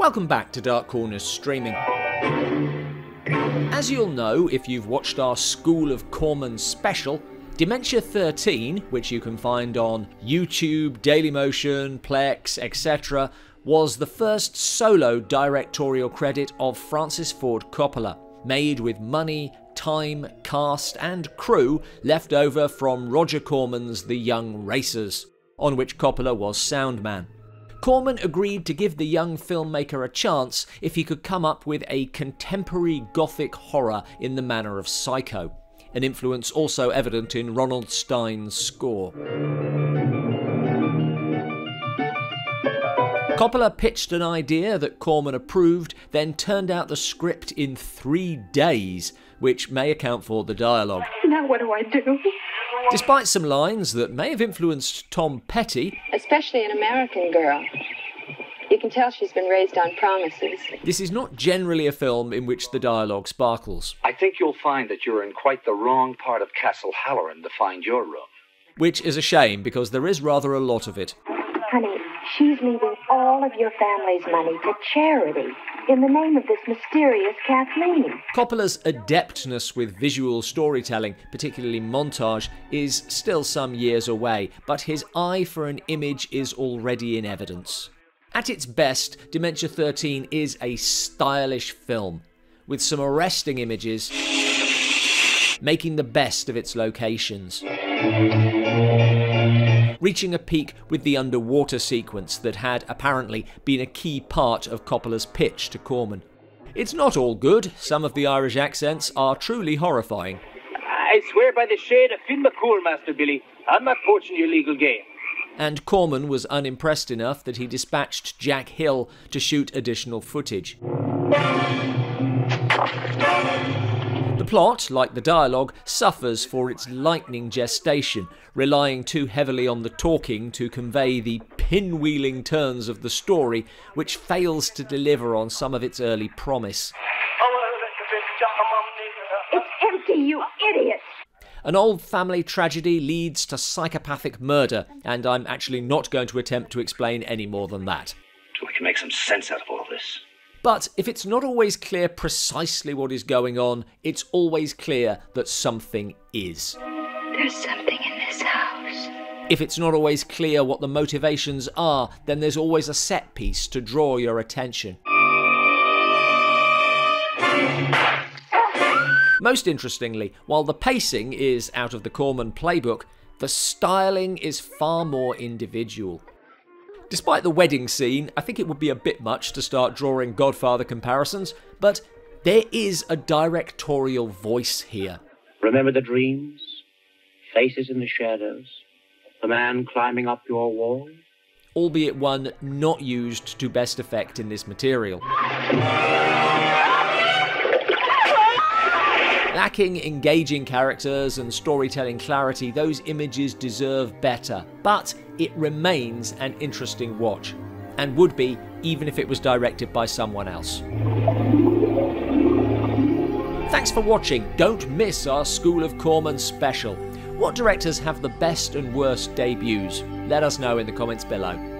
Welcome back to Dark Corners Streaming. As you'll know if you've watched our School of Corman special, Dementia 13, which you can find on YouTube, Dailymotion, Plex, etc., was the first solo directorial credit of Francis Ford Coppola, made with money, time, cast, and crew left over from Roger Corman's The Young Racers, on which Coppola was soundman. Corman agreed to give the young filmmaker a chance if he could come up with a contemporary gothic horror in the manner of Psycho, an influence also evident in Ronald Stein's score. Coppola pitched an idea that Corman approved, then turned out the script in three days, which may account for the dialogue. Now what do I do? Despite some lines that may have influenced Tom Petty, especially an American girl. You can tell she's been raised on promises. this is not generally a film in which the dialogue sparkles, I think you'll find that you're in quite the wrong part of Castle Haloran to find your room. which is a shame because there is rather a lot of it. Honey, she's leaving all of your family's money to charity in the name of this mysterious Kathleen. Coppola's adeptness with visual storytelling, particularly montage, is still some years away, but his eye for an image is already in evidence. At its best, Dementia 13 is a stylish film, with some arresting images, making the best of its locations. Reaching a peak with the underwater sequence that had apparently been a key part of Coppola's pitch to Corman. It's not all good, some of the Irish accents are truly horrifying. I swear by the shade of Finn McCool, Master Billy, I'm not poaching your legal game. and Corman was unimpressed enough that he dispatched Jack Hill to shoot additional footage. The plot, like the dialogue, suffers for its lightning gestation, relying too heavily on the talking to convey the pinwheeling turns of the story, which fails to deliver on some of its early promise. It's empty, you idiot! An old family tragedy leads to psychopathic murder, and I'm actually not going to attempt to explain any more than that. So we can make some sense out of all this. But if it's not always clear precisely what is going on, it's always clear that something is. There's something in this house. If it's not always clear what the motivations are, then there's always a set piece to draw your attention. Most interestingly, while the pacing is out of the Corman playbook, the styling is far more individual. Despite the wedding scene, I think it would be a bit much to start drawing Godfather comparisons, but there is a directorial voice here. Remember the dreams? Faces in the shadows? The man climbing up your wall? albeit one not used to best effect in this material. Lacking engaging characters and storytelling clarity, those images deserve better, but it remains an interesting watch, and would be even if it was directed by someone else. Thanks for watching. Don't miss our School of Corman special. What directors have the best and worst debuts? Let us know in the comments below.